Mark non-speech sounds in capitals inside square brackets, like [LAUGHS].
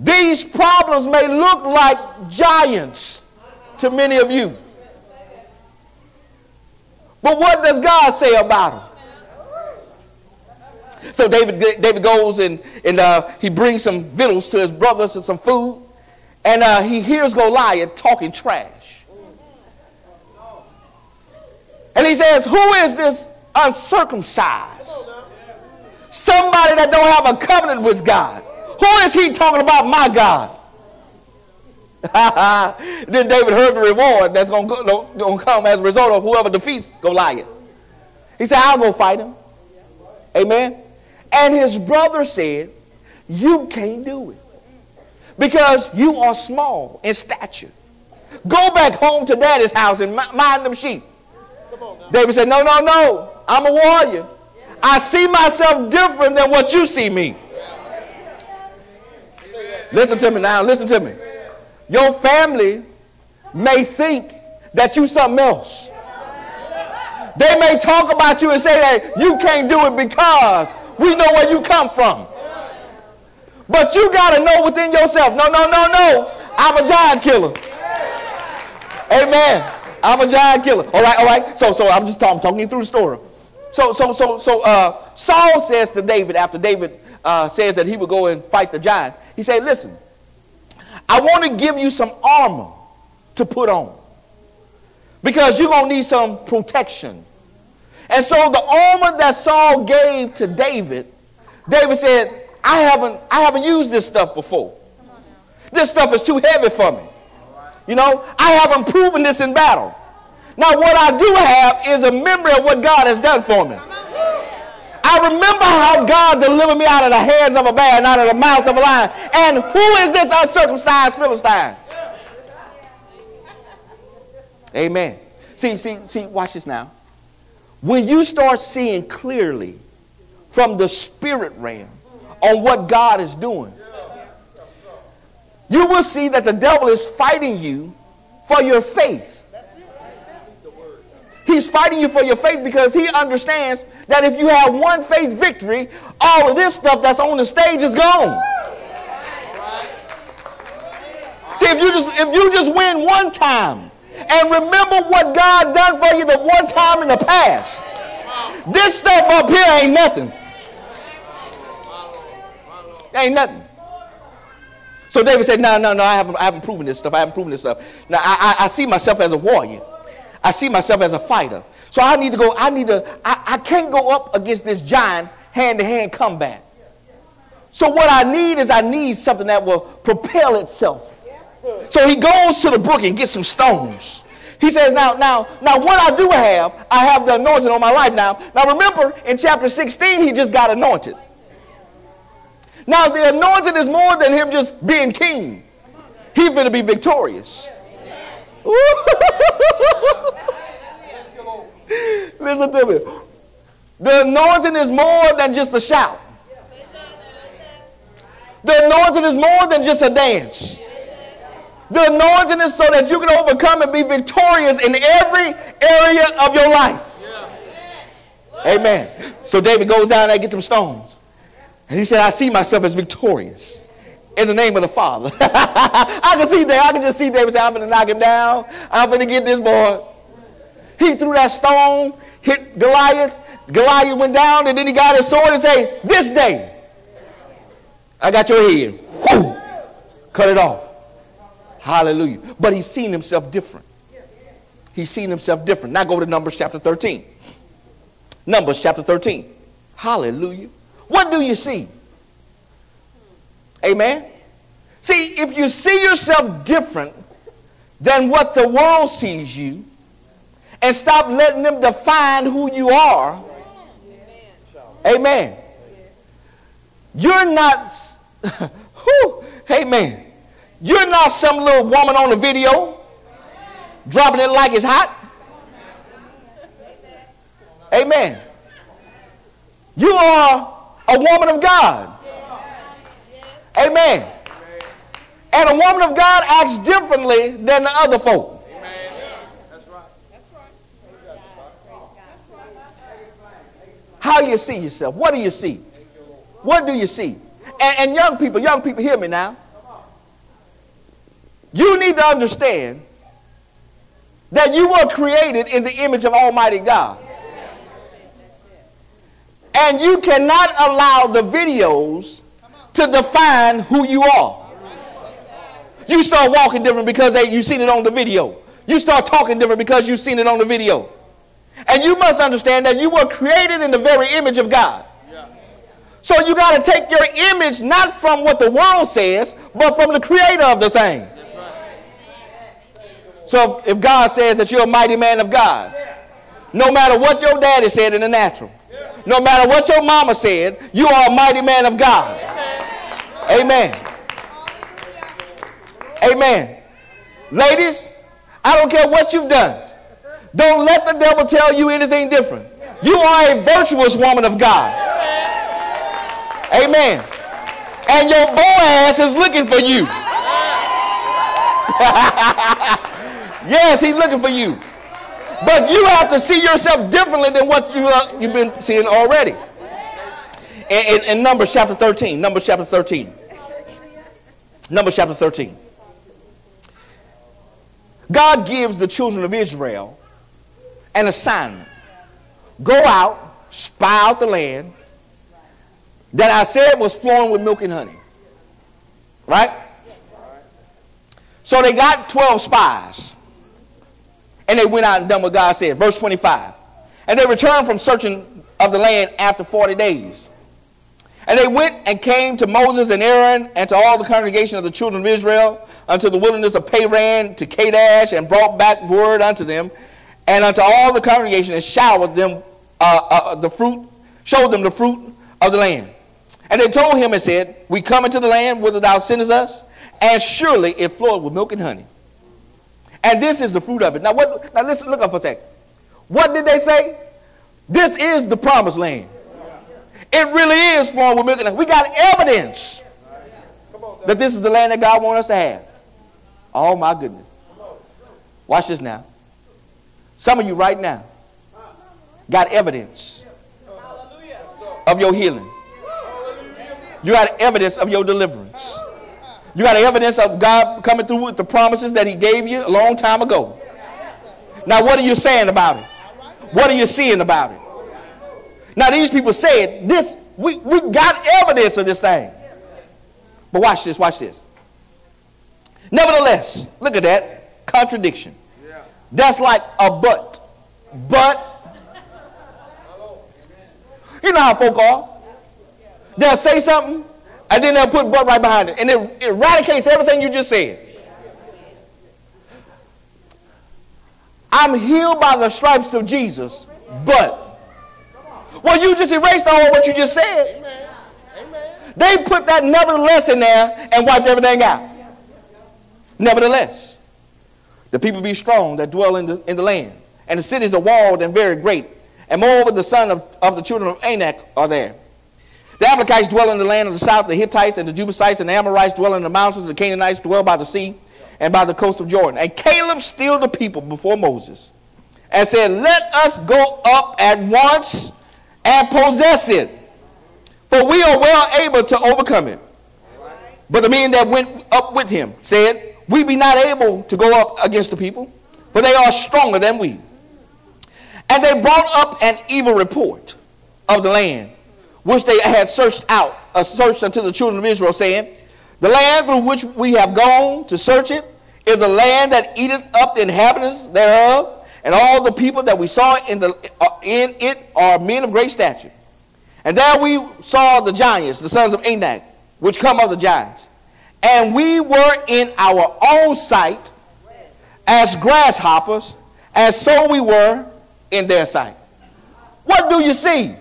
These problems may look like giants to many of you. But what does God say about them? So David, David goes and, and uh, he brings some victuals to his brothers and some food. And uh, he hears Goliath talking trash. And he says, Who is this uncircumcised? Somebody that don't have a covenant with God. Who is he talking about? My God. [LAUGHS] then David heard the reward that's going to come as a result of whoever defeats Goliath. He said, I'll go fight him. Amen. And his brother said, You can't do it because you are small in stature. Go back home to daddy's house and mind them sheep. David said, No, no, no. I'm a warrior. I see myself different than what you see me. Listen to me now. Listen to me. Your family may think that you something else. They may talk about you and say that you can't do it because we know where you come from. But you got to know within yourself, no, no, no, no. I'm a giant killer. Amen. I'm a giant killer. All right, all right. So, so I'm just talking, talking you through the story. So, so, so, so uh, Saul says to David after David uh, says that he would go and fight the giant. He said, "Listen, I want to give you some armor to put on because you're gonna need some protection." And so the armor that Saul gave to David, David said, "I haven't, I haven't used this stuff before. This stuff is too heavy for me. You know, I haven't proven this in battle." Now, what I do have is a memory of what God has done for me. I remember how God delivered me out of the hands of a bear and out of the mouth of a lion. And who is this uncircumcised Philistine? Amen. See, see, see, watch this now. When you start seeing clearly from the spirit realm on what God is doing, you will see that the devil is fighting you for your faith. He's fighting you for your faith because he understands that if you have one faith victory, all of this stuff that's on the stage is gone. See, if you just if you just win one time and remember what God done for you the one time in the past, this stuff up here ain't nothing. Ain't nothing. So David said, No, no, no, I haven't, I haven't proven this stuff. I haven't proven this stuff. Now I, I, I see myself as a warrior. I see myself as a fighter. So I need to go, I need to, I, I can't go up against this giant hand to hand combat. So what I need is I need something that will propel itself. So he goes to the brook and gets some stones. He says, now, now, now what I do have, I have the anointing on my life now. Now remember, in chapter 16, he just got anointed. Now the anointing is more than him just being king. He's going to be victorious. [LAUGHS] Listen to me. The anointing is more than just a shout. The anointing is more than just a dance. The anointing is so that you can overcome and be victorious in every area of your life. Amen. So David goes down there and get them stones. And he said, I see myself as victorious in the name of the Father. [LAUGHS] I can see that. I can just see David say, I'm going to knock him down. I'm going to get this boy. He threw that stone, hit Goliath. Goliath went down, and then he got his sword and said, This day, I got your head. Whoo! Cut it off. Hallelujah. But he's seen himself different. He's seen himself different. Now go to Numbers chapter 13. Numbers chapter 13. Hallelujah. What do you see? Amen. See, if you see yourself different than what the world sees you, and stop letting them define who you are, amen. You're not, [LAUGHS] whew, amen. You're not some little woman on the video dropping it like it's hot. Amen. You are a woman of God. Amen. And a woman of God acts differently than the other folk. Amen. That's right. That's right. How you see yourself? What do you see? What do you see? And, and young people, young people, hear me now. you need to understand that you were created in the image of Almighty God. And you cannot allow the videos to define who you are. You start walking different because they, you seen it on the video. You start talking different because you've seen it on the video. And you must understand that you were created in the very image of God. So you got to take your image not from what the world says, but from the creator of the thing. So if God says that you're a mighty man of God, no matter what your daddy said in the natural, no matter what your mama said, you are a mighty man of God. Amen. Amen. Ladies, I don't care what you've done. Don't let the devil tell you anything different. You are a virtuous woman of God. Amen. And your Boaz is looking for you. [LAUGHS] yes, he's looking for you. But you have to see yourself differently than what you, uh, you've been seeing already. In, in, in Numbers chapter 13. Numbers chapter 13. Numbers chapter 13. God gives the children of Israel an assignment. Go out, spy out the land that I said was flowing with milk and honey. Right? So they got 12 spies. And they went out and done what God said. Verse 25. And they returned from searching of the land after 40 days. And they went and came to Moses and Aaron and to all the congregation of the children of Israel unto the wilderness of Paran to Kadesh and brought back word unto them and unto all the congregation and showered them uh, uh, the fruit, showed them the fruit of the land. And they told him and said, We come into the land whither thou sendest us, and surely it floweth with milk and honey. And this is the fruit of it. Now, what, now listen, look up for a second. What did they say? This is the promised land. It really is flowing with milk and. We got evidence that this is the land that God wants us to have. Oh, my goodness. Watch this now. Some of you right now got evidence of your healing. You got evidence of your deliverance. You got evidence of God coming through with the promises that He gave you a long time ago. Now, what are you saying about it? What are you seeing about it? Now, these people said, this, we, we got evidence of this thing. But watch this, watch this. Nevertheless, look at that contradiction. That's like a but. But, you know how folk are. They'll say something, and then they'll put but right behind it. And it eradicates everything you just said. I'm healed by the stripes of Jesus, but. Well, you just erased all what you just said. They put that nevertheless in there and wiped everything out. Nevertheless, the people be strong that dwell in the, in the land, and the cities are walled and very great. And moreover, the son of, of the children of Anak are there. The Amalekites dwell in the land of the south, the Hittites and the Jebusites and the Amorites dwell in the mountains, the Canaanites dwell by the sea and by the coast of Jordan. And Caleb stilled the people before Moses and said, Let us go up at once and possess it, for we are well able to overcome it. But the men that went up with him said, We be not able to go up against the people, for they are stronger than we. And they brought up an evil report of the land which they had searched out, uh, searched unto the children of Israel, saying, The land through which we have gone to search it is a land that eateth up the inhabitants thereof, and all the people that we saw in, the, uh, in it are men of great stature. And there we saw the giants, the sons of Anak, which come of the giants. And we were in our own sight as grasshoppers, and so we were in their sight. What do you see?